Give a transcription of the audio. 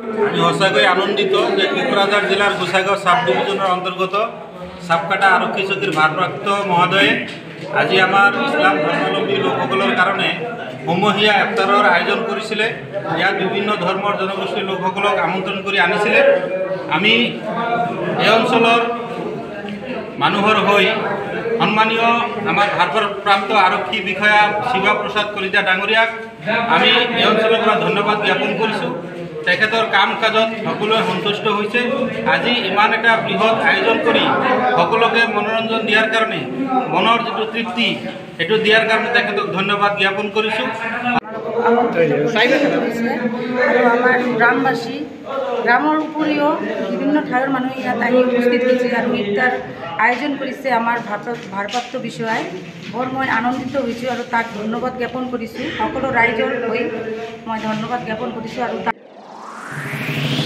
আমি সঁচাকৈ আনন্দিত যে কোকৰাঝাৰ জিলাৰ গোসাইগাঁও চাব ডিভিজনৰ অন্তৰ্গত চাপকাটা আৰক্ষী চকীৰ ভাৰপ্ৰাপ্ত মহোদয়ে আজি আমাৰ ইছলাম ধৰ্মাৱলম্বী লোকসকলৰ কাৰণে সমূহীয়া ইফতাৰৰ আয়োজন কৰিছিলে। ইয়াত বিভিন্ন ধৰ্মৰ জনগোষ্ঠীৰ লোকসকলক আমন্ত্ৰণ কৰি আনিছিলে। আমি এই অঞ্চলৰ মানুহৰ হৈ সন্মানীয় আমাৰ ভাৰপ্ৰাপ্ত আৰক্ষী বিষয়া শিৱা কলিতা ডাঙৰীয়াক আমি এই অঞ্চলৰ পৰা ধন্যবাদ জ্ঞাপন কৰিছোঁ। তেখেতৰ কাম কাজত সকলোৱে সন্তুষ্ট হৈছে। আজি ইমান এটা বৃহৎ আয়োজন কৰি সকলোকে মনোৰঞ্জন দিয়াৰ কাৰণে মনৰ যিটো তৃপ্তি সেইটো দিয়াৰ কাৰণে তেখেতক ধন্যবাদ জ্ঞাপন কৰিছোঁ। আৰু আমাৰ গ্ৰামবাসী গ্ৰামৰ উপৰিও বিভিন্ন ঠাইৰ মানুহ ইয়াত আহি উপস্থিত হৈছে আৰু ইফতাৰ আয়োজন কৰিছে আমাৰ ভাৰত ভাৰপ্ৰাপ্ত বিষয়াই। বৰ মই আনন্দিত হৈছোঁ আৰু তাক ধন্যবাদ জ্ঞাপন কৰিছোঁ। সকলো ৰাইজৰ হৈ মই ধন্যবাদ জ্ঞাপন কৰিছোঁ আৰু তাক Música